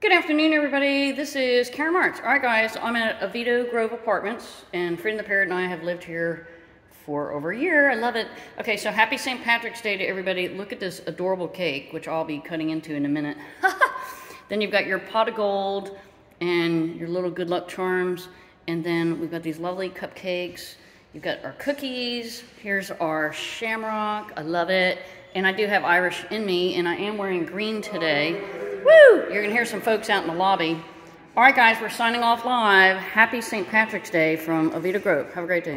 Good afternoon, everybody. This is Karen Marts. All right, guys, I'm at Oviedo Grove Apartments, and Freedom the Parrot and I have lived here for over a year. I love it. Okay, so happy St. Patrick's Day to everybody. Look at this adorable cake, which I'll be cutting into in a minute. then you've got your pot of gold and your little good luck charms, and then we've got these lovely cupcakes. You've got our cookies. Here's our shamrock. I love it. And I do have Irish in me, and I am wearing green today. Woo! You're going to hear some folks out in the lobby. All right, guys, we're signing off live. Happy St. Patrick's Day from Oviedo Grove. Have a great day.